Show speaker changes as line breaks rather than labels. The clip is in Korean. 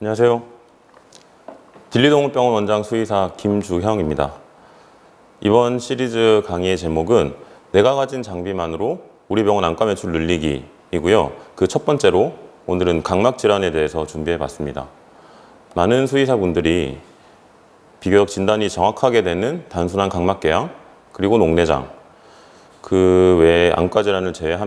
안녕하세요. 딜리동물병원 원장 수의사 김주형입니다. 이번 시리즈 강의의 제목은 내가 가진 장비만으로 우리 병원 안과 매출 늘리기이고요. 그 첫 번째로 오늘은 각막 질환에 대해서 준비해 봤습니다. 많은 수의사분들이 비교적 진단이 정확하게 되는 단순한 각막궤양 그리고 녹내장 그 외에 안과 질환을 제외하면